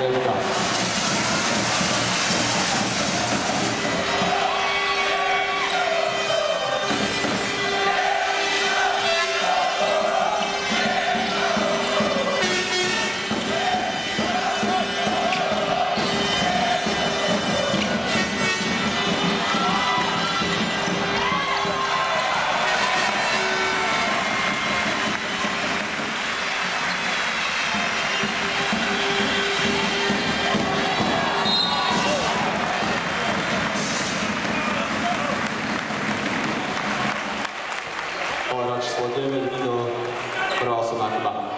れるか。Varać Słodymy do Prosona chyba.